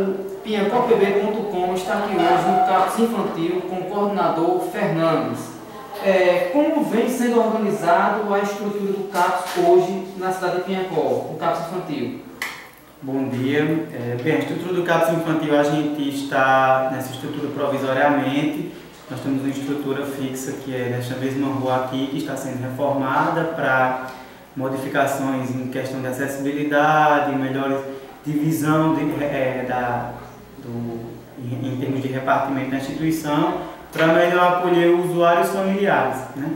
O Pinhacopb.com está aqui hoje no CAPS Infantil com o coordenador Fernandes. É, como vem sendo organizado a estrutura do CAPS hoje na cidade de Pinhacó, o CAPS Infantil? Bom dia. É, bem, a estrutura do CAPS Infantil a gente está nessa estrutura provisoriamente. Nós temos uma estrutura fixa que é nesta mesma rua aqui, que está sendo reformada para modificações em questão de acessibilidade, melhores divisão de, é, da, do, em, em, termos de repartimento da instituição, para melhor acolher os usuários familiares. Né?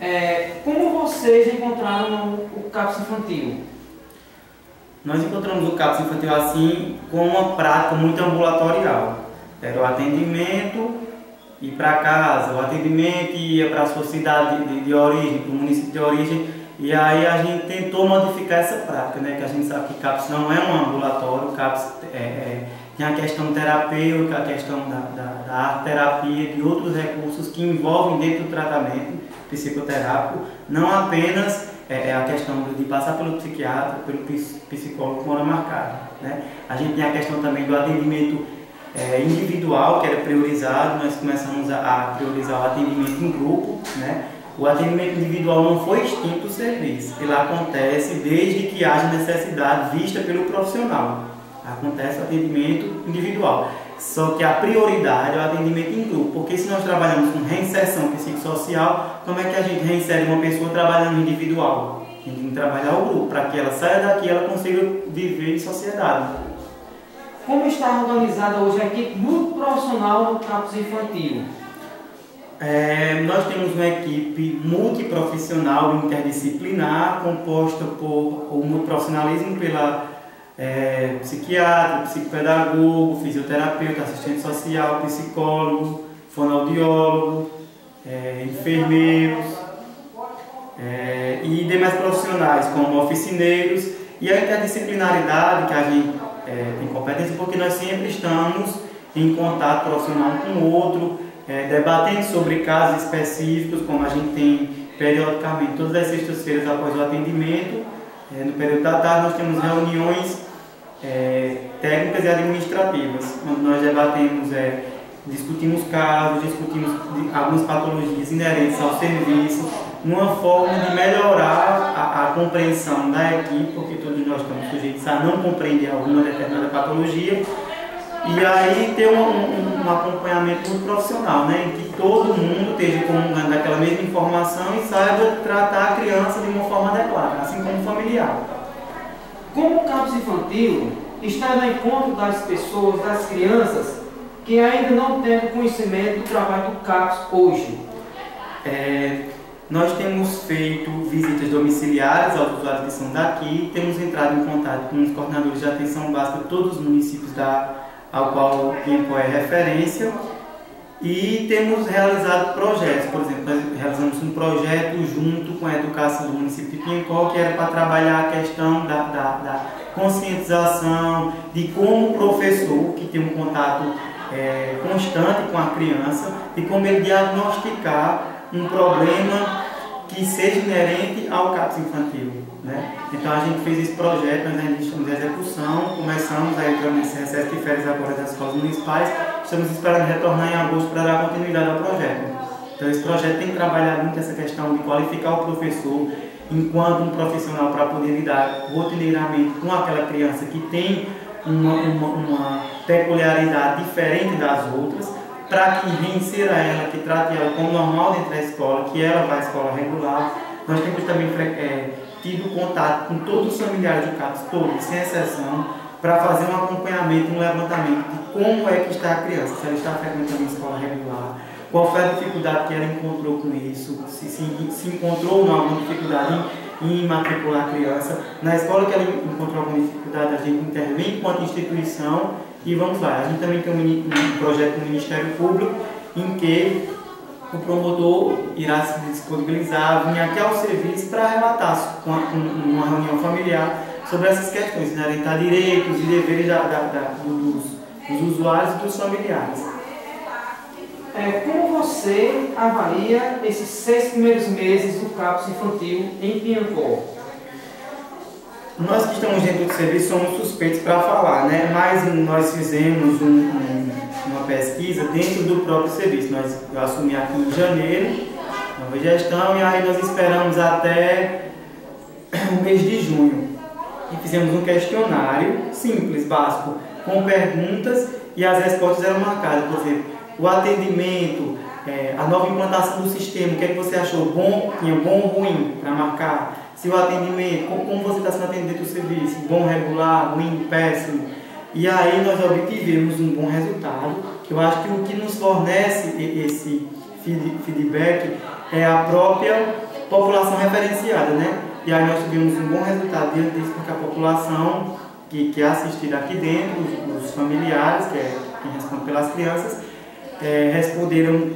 É, como vocês encontraram o CAPS infantil? Nós encontramos o CAPS infantil assim com uma prática muito ambulatorial. Era o atendimento e para casa, o atendimento ia para a sua cidade de, de origem, para o município de origem, e aí a gente tentou modificar essa prática, né? Que a gente sabe que CAPS não é um ambulatório, CAPS é, é, tem a questão terapêutica, a questão da, da, da arte terapia, de outros recursos que envolvem dentro do tratamento psicoterápico, não apenas é, é a questão de passar pelo psiquiatra, pelo psicólogo com hora marcada. Né? A gente tem a questão também do atendimento é, individual, que era priorizado, nós começamos a, a priorizar o atendimento em grupo, né? O atendimento individual não foi extinto o serviço. Ele acontece desde que haja necessidade vista pelo profissional. Acontece o atendimento individual. Só que a prioridade é o atendimento em grupo, porque se nós trabalhamos com reinserção psicossocial, como é que a gente reinsere uma pessoa trabalhando individual? A gente tem que trabalhar o grupo, para que ela saia daqui e ela consiga viver em sociedade. Como está organizada hoje a equipe multiprofissional no campus infantil? É, nós temos uma equipe multiprofissional interdisciplinar, composta por o multiprofissionalismo pela é, psiquiatra, psicopedagogo, fisioterapeuta, assistente social, psicólogo, fonoaudiólogo, é, enfermeiros é, e demais profissionais, como oficineiros, e a interdisciplinaridade que a gente é, tem competência, porque nós sempre estamos em contato profissional com o outro, é, debatendo sobre casos específicos, como a gente tem periodicamente todas as sextas-feiras após o atendimento. É, no período da tarde nós temos reuniões é, técnicas e administrativas, onde nós debatemos, é, discutimos casos, discutimos algumas patologias inerentes ao serviço, uma forma de melhorar a, a compreensão da equipe, porque todos nós estamos sujeitos a não compreender alguma determinada patologia, e aí ter um, um, um, acompanhamento muito profissional, né? Em que todo mundo esteja comungando daquela mesma informação e saiba tratar a criança de uma forma adequada, assim como o familiar. Como o campus infantil está no encontro das pessoas, das crianças, que ainda não têm conhecimento do trabalho do CAPS hoje? É, nós temos feito visitas domiciliares aos usuários que são daqui, temos entrado em contato com os coordenadores de atenção básica de todos os municípios da ao qual o Pimpó é referência, e temos realizado projetos, por exemplo, realizamos um projeto junto com a educação do município de Pincó, que era para trabalhar a questão da, da, da, conscientização, de como o professor, que tem um contato é, constante com a criança, de como ele diagnosticar um problema que seja inerente ao CAPS infantil. Né? Então a gente fez esse projeto, nós ainda estamos em execução, começamos a entrar nesse recesso de férias agora das escolas municipais, estamos esperando retornar em agosto para dar continuidade ao projeto. Então esse projeto tem trabalhado muito essa questão de qualificar o professor enquanto um profissional para poder lidar rotineiramente com aquela criança que tem uma, uma, uma peculiaridade diferente das outras, para que reinsira ela, que trate ela como normal dentro da escola, que ela vai à escola regular. Nós temos também é, tido contato com todos os familiares do CAPS, todos, sem exceção, para fazer um acompanhamento, um levantamento de como é que está a criança, se ela está frequentando a escola regular, qual foi a dificuldade que ela encontrou com isso, se, se, se encontrou alguma dificuldade em, em matricular a criança. Na escola que ela encontrou alguma dificuldade, a gente intervém enquanto instituição e vamos lá. A gente também tem um, um projeto do Ministério Público em que o promotor irá se disponibilizar, vir aqui ao serviço para relatar com, uma reunião familiar sobre essas questões, inerentes a direitos e deveres da, da, da, dos, dos, usuários e dos familiares. É, como você avalia esses seis primeiros meses do CAPS infantil em Piancó? nós que estamos dentro do serviço somos suspeitos para falar, né? Mas nós fizemos um, um, pesquisa dentro do próprio serviço. Nós, eu assumi aqui em janeiro, nova gestão, e aí nós esperamos até o mês de junho. E fizemos um questionário simples, básico, com perguntas e as respostas eram marcadas. Por exemplo, o atendimento, é, a nova implantação do sistema, o que, é que você achou bom, tinha bom ou ruim para marcar? se o atendimento, como você está sendo atendido o serviço, bom, regular, ruim, péssimo. E aí nós obtivemos um bom resultado, eu acho que o que nos fornece esse feedback é a própria população referenciada, né? E aí nós tivemos um bom resultado diante disso, porque a população que, que é assistida aqui dentro, os, os familiares, que é quem responde pelas crianças, é, responderam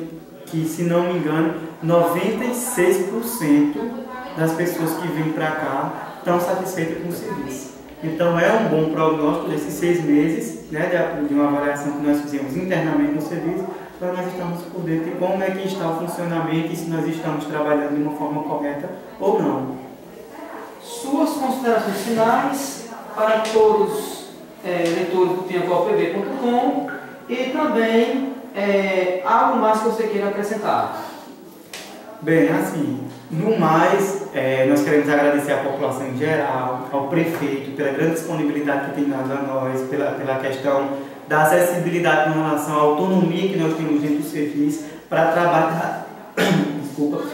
que, se não me engano, 96% das pessoas que vêm para cá estão satisfeitas com o serviço. Então é um bom prognóstico desses seis meses, né, de uma avaliação que nós fizemos internamente no serviço, para nós estamos por dentro de como é que está o funcionamento e se nós estamos trabalhando de uma forma correta ou não. Suas considerações finais para todos é, leitores do piancopb.com e também é, algo mais que você queira acrescentar. Bem, assim, no mais, é, nós queremos agradecer à população em geral, ao prefeito, pela grande disponibilidade que tem dado a nós, pela, pela questão da acessibilidade em relação à autonomia que nós temos dentro do serviço para trabalhar, desculpa,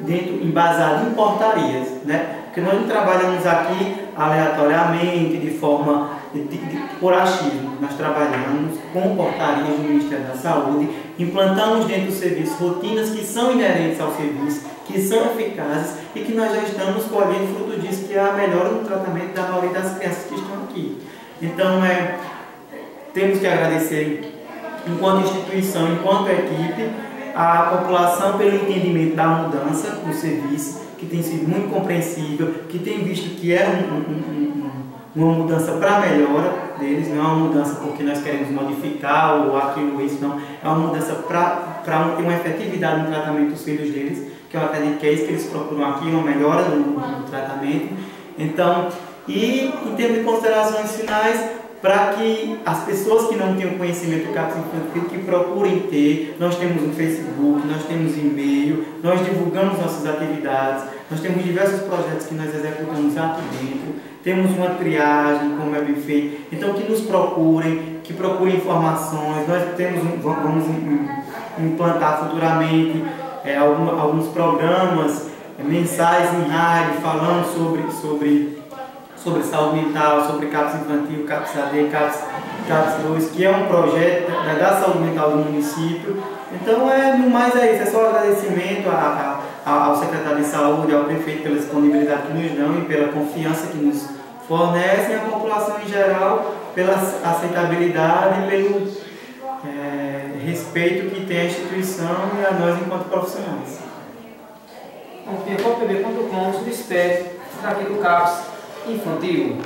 dentro, embasado em portarias, né? Porque nós não trabalhamos aqui aleatoriamente, de forma de, de, por achismo. Nós trabalhamos com portarias do Ministério da Saúde, implantamos dentro do serviço rotinas que são inerentes ao serviço, que são eficazes e que nós já estamos colhendo fruto disso, que é a melhora no tratamento da maioria das crianças que estão aqui. Então, é, temos que agradecer, enquanto instituição, enquanto equipe, a população pelo entendimento da mudança no serviço, que tem sido muito compreensível, que tem visto que é um, um, um, uma mudança para melhora deles, não é uma mudança porque nós queremos modificar ou aquilo isso, não. É uma mudança para ter uma efetividade no tratamento dos filhos deles, que eu acredito que é isso que eles procuram aqui, uma melhora no, no tratamento. Então, e em termos de considerações finais, para que as pessoas que não tenham conhecimento do CAPS infantil que procurem ter, nós temos um Facebook, nós temos e-mail, nós divulgamos nossas atividades, nós temos diversos projetos que nós executamos dentro, temos uma triagem, como é bem feito, então que nos procurem, que procurem informações, nós temos, vamos implantar futuramente é, alguns programas é, mensais em rádio falando sobre, sobre sobre saúde mental, sobre CAPS infantil, CAPS AD, CAPS, CAPS 2, que é um projeto da, da saúde mental do município. Então, é, no mais é isso, é só agradecimento a, a, ao secretário de saúde, ao prefeito pela disponibilidade que nos dão e pela confiança que nos fornecem, a população em geral pela aceitabilidade e pelo é, respeito que tem a instituição e a nós enquanto profissionais. Bom, PB.com, subespécie, daqui do CAPS infantil